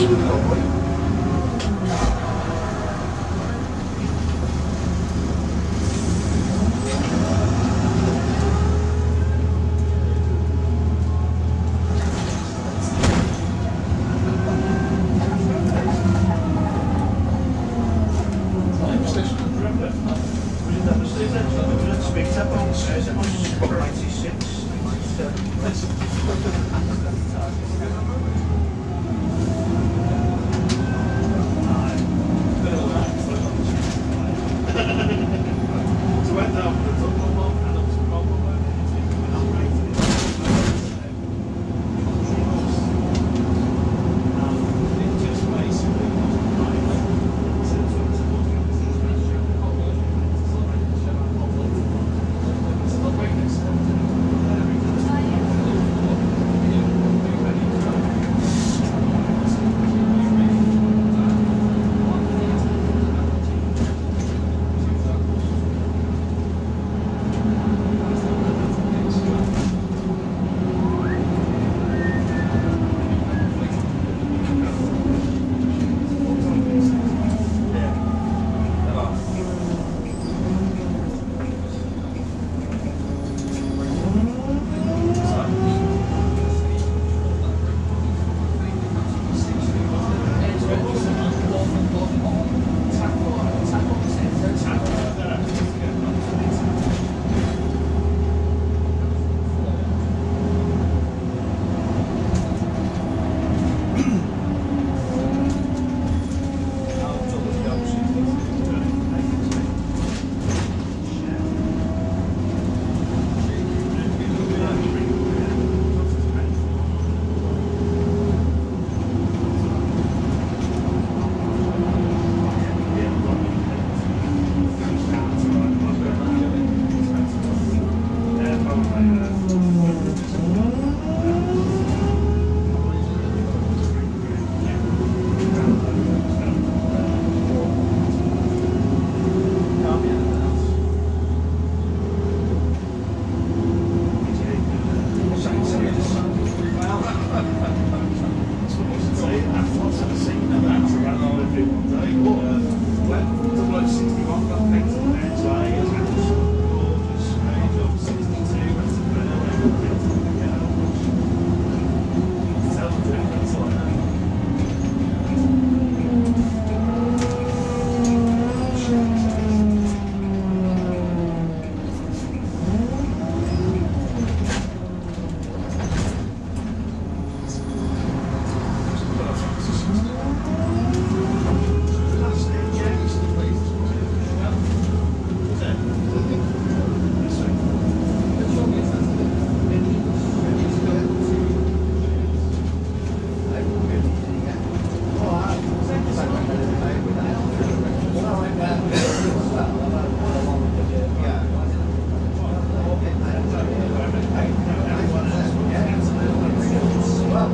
君のい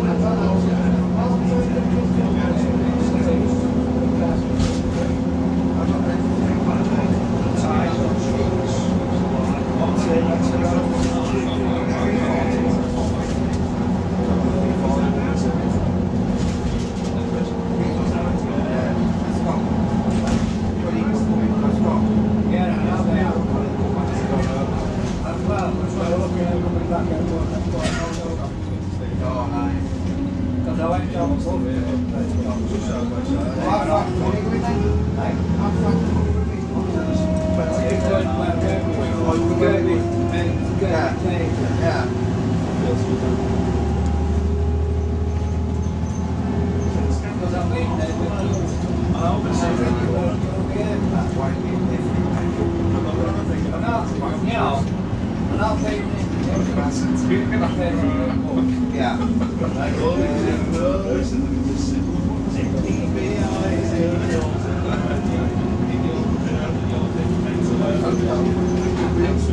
감사합니다. you got it. Man, you got Yeah. Yeah. Thank you.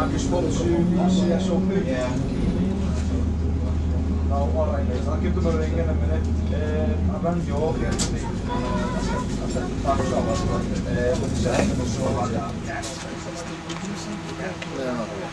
Aqui os pontos, isso é só o Ja, all right. Han klippte bara ringen en minut. Men eh, jag se inte. Tack så mycket. Eh, och det känns som att jag...